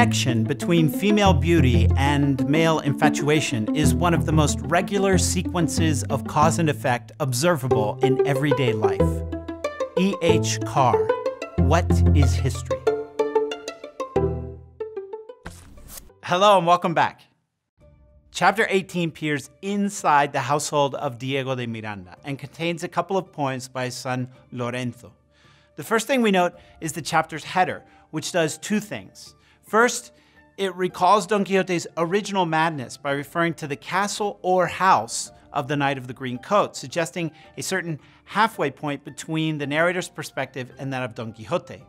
connection between female beauty and male infatuation is one of the most regular sequences of cause and effect observable in everyday life. E. H. Carr, What is History? Hello and welcome back. Chapter 18 peers inside the household of Diego de Miranda and contains a couple of poems by his son Lorenzo. The first thing we note is the chapter's header, which does two things. First, it recalls Don Quixote's original madness by referring to the castle or house of the Knight of the Green Coat, suggesting a certain halfway point between the narrator's perspective and that of Don Quixote.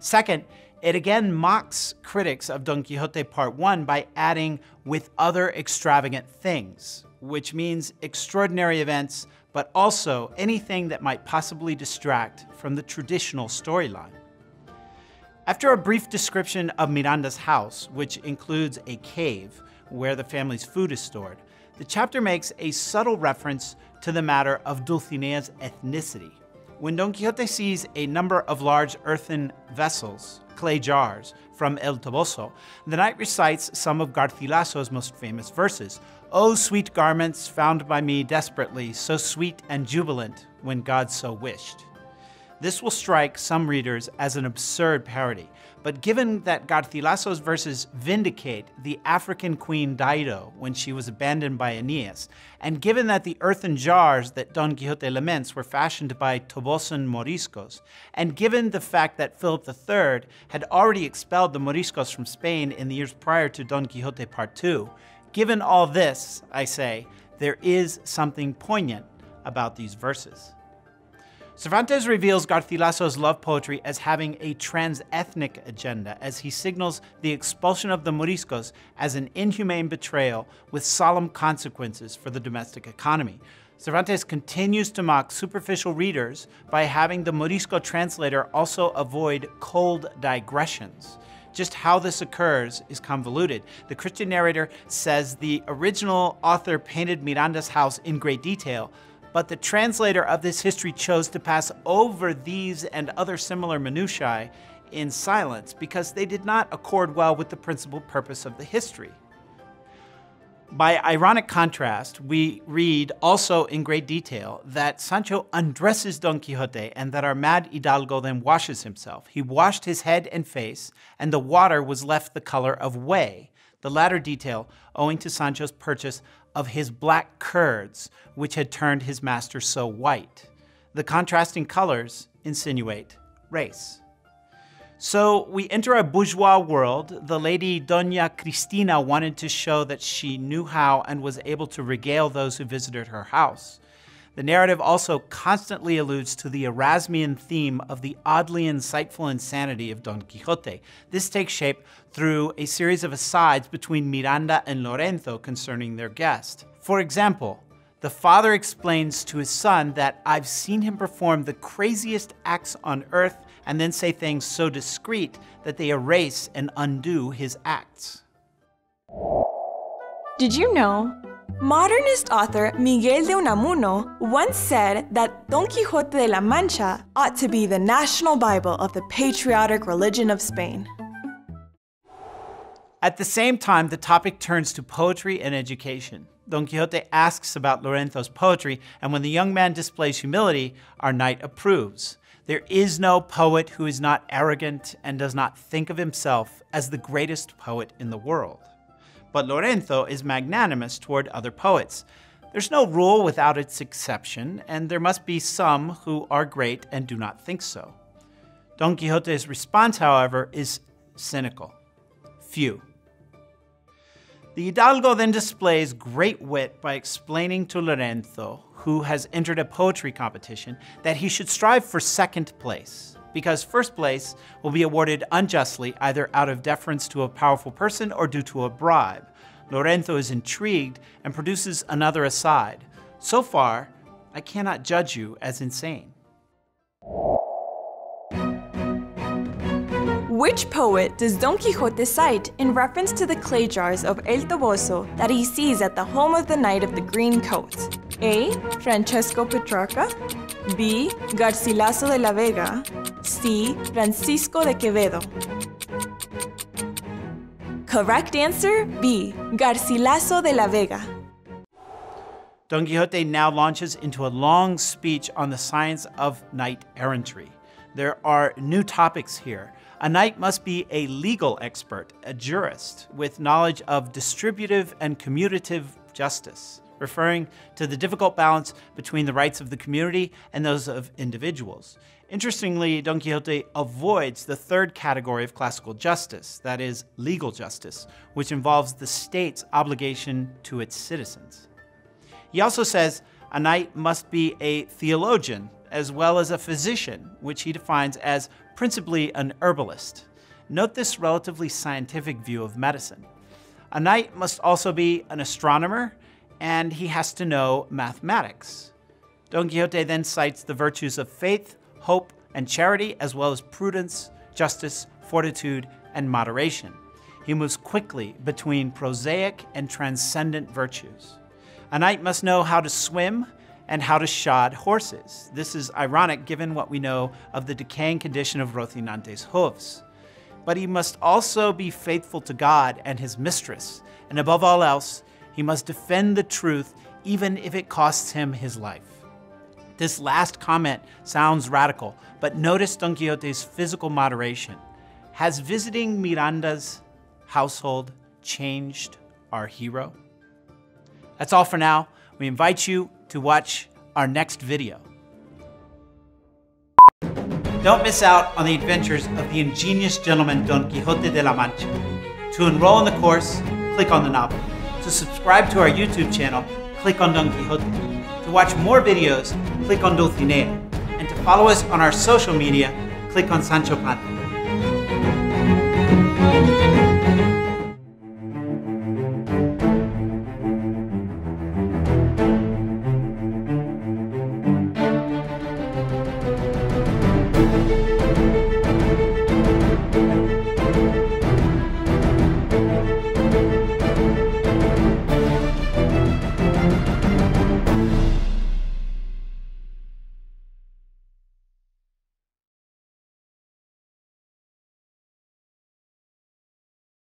Second, it again mocks critics of Don Quixote Part 1 by adding with other extravagant things, which means extraordinary events, but also anything that might possibly distract from the traditional storyline. After a brief description of Miranda's house, which includes a cave where the family's food is stored, the chapter makes a subtle reference to the matter of Dulcinea's ethnicity. When Don Quixote sees a number of large earthen vessels, clay jars, from El Toboso, the knight recites some of Garcilaso's most famous verses. Oh, sweet garments found by me desperately, so sweet and jubilant when God so wished. This will strike some readers as an absurd parody, but given that Garcilaso's verses vindicate the African queen Dido when she was abandoned by Aeneas, and given that the earthen jars that Don Quixote laments were fashioned by Tobosan Moriscos, and given the fact that Philip III had already expelled the Moriscos from Spain in the years prior to Don Quixote Part 2, given all this, I say, there is something poignant about these verses. Cervantes reveals Garcilaso's love poetry as having a trans-ethnic agenda as he signals the expulsion of the Moriscos as an inhumane betrayal with solemn consequences for the domestic economy. Cervantes continues to mock superficial readers by having the Morisco translator also avoid cold digressions. Just how this occurs is convoluted. The Christian narrator says the original author painted Miranda's house in great detail, but the translator of this history chose to pass over these and other similar minutiae in silence because they did not accord well with the principal purpose of the history. By ironic contrast, we read also in great detail that Sancho undresses Don Quixote and that our mad Hidalgo then washes himself. He washed his head and face, and the water was left the color of whey, the latter detail owing to Sancho's purchase of his black curds, which had turned his master so white. The contrasting colors insinuate race. So we enter a bourgeois world. The lady Doña Cristina wanted to show that she knew how and was able to regale those who visited her house. The narrative also constantly alludes to the Erasmian theme of the oddly insightful insanity of Don Quixote. This takes shape through a series of asides between Miranda and Lorenzo concerning their guest. For example, the father explains to his son that I've seen him perform the craziest acts on earth and then say things so discreet that they erase and undo his acts. Did you know Modernist author Miguel de Unamuno once said that Don Quixote de la Mancha ought to be the national Bible of the patriotic religion of Spain. At the same time, the topic turns to poetry and education. Don Quixote asks about Lorenzo's poetry, and when the young man displays humility, our knight approves. There is no poet who is not arrogant and does not think of himself as the greatest poet in the world but Lorenzo is magnanimous toward other poets. There's no rule without its exception, and there must be some who are great and do not think so. Don Quixote's response, however, is cynical. Few. The Hidalgo then displays great wit by explaining to Lorenzo, who has entered a poetry competition, that he should strive for second place because first place will be awarded unjustly either out of deference to a powerful person or due to a bribe. Lorenzo is intrigued and produces another aside. So far, I cannot judge you as insane. Which poet does Don Quixote cite in reference to the clay jars of El Toboso that he sees at the home of the Knight of the Green Coat? A. Francesco Petrarca B. Garcilaso de la Vega C. Francisco de Quevedo Correct answer B. Garcilaso de la Vega. Don Quixote now launches into a long speech on the science of knight errantry. There are new topics here. A knight must be a legal expert, a jurist, with knowledge of distributive and commutative justice, referring to the difficult balance between the rights of the community and those of individuals. Interestingly, Don Quixote avoids the third category of classical justice, that is, legal justice, which involves the state's obligation to its citizens. He also says a knight must be a theologian as well as a physician, which he defines as principally an herbalist. Note this relatively scientific view of medicine. A knight must also be an astronomer, and he has to know mathematics. Don Quixote then cites the virtues of faith, hope, and charity, as well as prudence, justice, fortitude, and moderation. He moves quickly between prosaic and transcendent virtues. A knight must know how to swim and how to shod horses. This is ironic given what we know of the decaying condition of Rocinante's hooves. But he must also be faithful to God and his mistress, and above all else, he must defend the truth even if it costs him his life. This last comment sounds radical, but notice Don Quixote's physical moderation. Has visiting Miranda's household changed our hero? That's all for now. We invite you to watch our next video. Don't miss out on the adventures of the ingenious gentleman Don Quixote de la Mancha. To enroll in the course, click on the novel. To subscribe to our YouTube channel, click on Don Quixote. To watch more videos, click on Dulcinea. And to follow us on our social media, click on Sancho Panza.